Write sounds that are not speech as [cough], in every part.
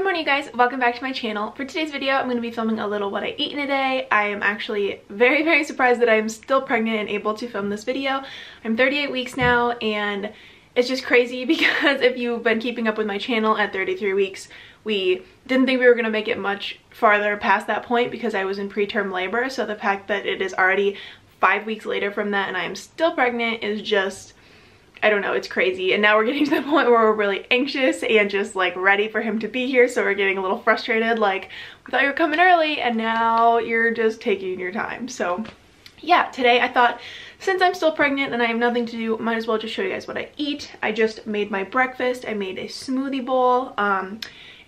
Good morning you guys, welcome back to my channel. For today's video, I'm going to be filming a little what I eat in a day. I am actually very, very surprised that I'm still pregnant and able to film this video. I'm 38 weeks now and it's just crazy [laughs] because if you've been keeping up with my channel at 33 weeks, we didn't think we were going to make it much farther past that point because I was in preterm labor. So the fact that it is already five weeks later from that and I am still pregnant is just I don't know, it's crazy. And now we're getting to the [laughs] point where we're really anxious and just like ready for him to be here. So we're getting a little frustrated, like we thought you were coming early and now you're just taking your time. So yeah, today I thought since I'm still pregnant and I have nothing to do, might as well just show you guys what I eat. I just made my breakfast. I made a smoothie bowl. Um,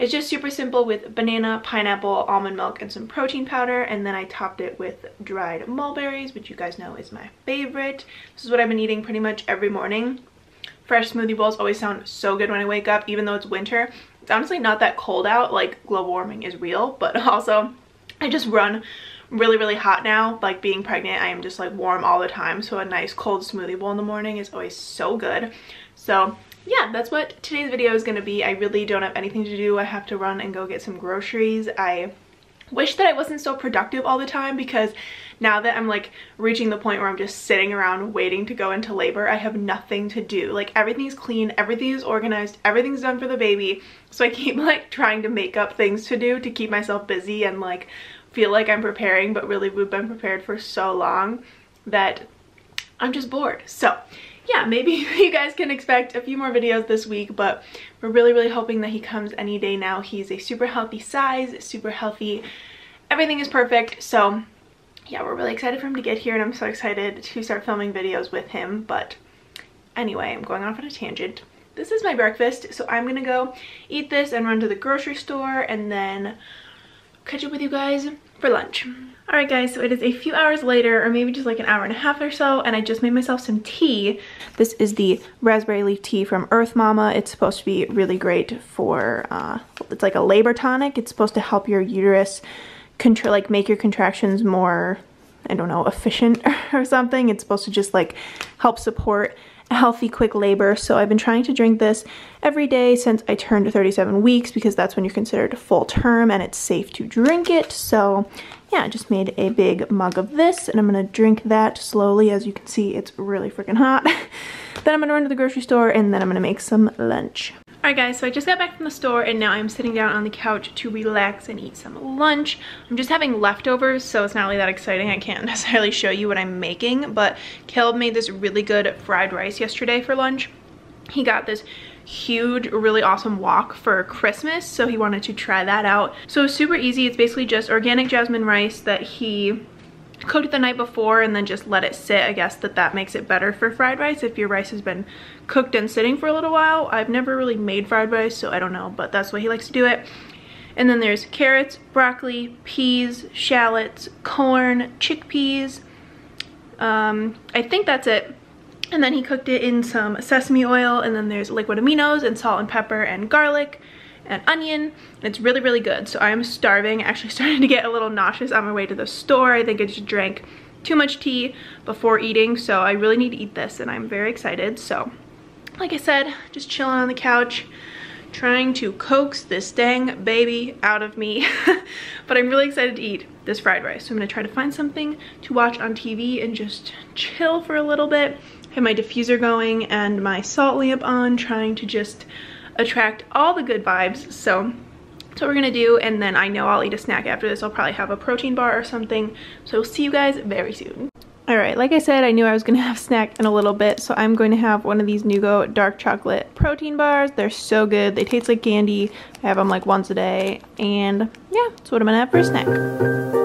it's just super simple with banana, pineapple, almond milk, and some protein powder. And then I topped it with dried mulberries, which you guys know is my favorite. This is what I've been eating pretty much every morning. Fresh smoothie bowls always sound so good when I wake up, even though it's winter. It's honestly not that cold out, like global warming is real, [laughs] but also I just run really really hot now like being pregnant i am just like warm all the time so a nice cold smoothie bowl in the morning is always so good so yeah that's what today's video is going to be. I really don't have anything to do. I have to run and go get some groceries. I wish that i wasn't so productive all the time because now that i'm like reaching the point where i'm just sitting around waiting to go into labor i have nothing to do. Like everything's clean everything is organized everything's done for the baby. So i keep [laughs] like trying to make up things to do to keep myself busy and like feel like I'm preparing, but really we've been prepared for so long that I'm just bored. So yeah, maybe [laughs] you guys can expect a few more videos this week, but we're really, really hoping that he comes any day now. He's a super healthy size, super healthy. Everything is perfect. So yeah, we're really excited for him to get here and I'm so excited to start filming videos with him. But anyway, I'm going off on a tangent. This is my breakfast, so I'm gonna go eat this and run to the grocery store and then catch up with you guys for lunch. Alright guys, so it is a few hours later, or maybe just like an hour and a half or so, and I just made myself some tea. This is the raspberry leaf tea from Earth Mama. It's supposed to be really great for, uh, it's like a labor tonic. It's supposed to help your uterus, control, like make your contractions more, I don't know, efficient [laughs] or something. It's supposed to just like help support healthy quick labor. So I've been trying to drink this every day since I turned 37 weeks because that's when you're considered full term and it's safe to drink it. So yeah I just made a big mug of this and I'm gonna drink that slowly. As you can see it's really freaking hot. [laughs] Then I'm gonna run to the grocery store and then I'm gonna make some lunch Alright guys, so I just got back from the store and now I'm sitting down on the couch to relax and eat some lunch. I'm just having leftovers, so it's not really that exciting. I can't [laughs] necessarily show you what I'm making, but Caleb made this really good fried rice yesterday for lunch. He got this huge, really awesome wok for Christmas, so he wanted to try that out. So super easy. It's basically just organic jasmine rice that he cooked the night before and then just let it sit. I guess that that makes it better for fried rice if your rice has been cooked and sitting for a little while. I've never really made fried rice, so I don't know, but that's way he likes to do it. And then there's carrots, broccoli, peas, shallots, corn, chickpeas. Um, I think that's it. And then he cooked it in some sesame oil, and then there's liquid aminos and salt and pepper and garlic and onion. It's really, really good. So I'm starving, actually [laughs] starting to get a little nauseous on my way to the store. I think I just drank too much tea before eating, so I really need to eat this and I'm very excited. So like I said, just chilling on the couch, trying to coax this dang baby out of me. [laughs] but I'm really excited to eat this fried rice. So I'm gonna try to find something to watch on TV and just chill for a little bit. Have my diffuser going and my salt lamp on, trying to just attract all the good vibes. So that's what we're gonna do and then I know I'll eat a snack after this. I'll probably have a protein bar or something. So we'll see you guys very soon. Alright, like I said, I knew I was to [laughs] have snack in a little bit, so I'm going to have one of these Nugo dark chocolate protein bars. They're so good. They taste like candy. I have them like once a day, and yeah, that's what I'm to have for a snack.